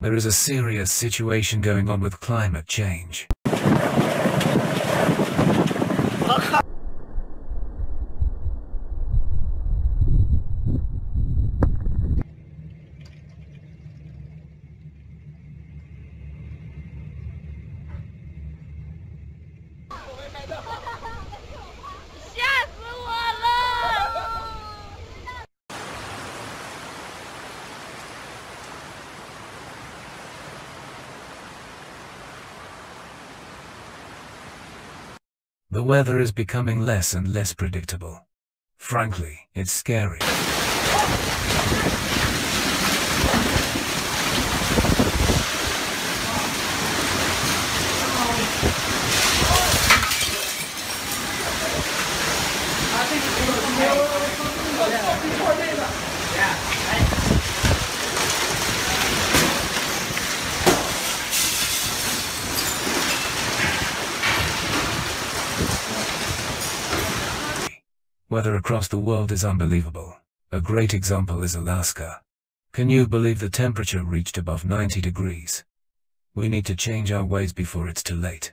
There is a serious situation going on with climate change. The weather is becoming less and less predictable. Frankly, it's scary. Weather across the world is unbelievable. A great example is Alaska. Can you believe the temperature reached above 90 degrees? We need to change our ways before it's too late.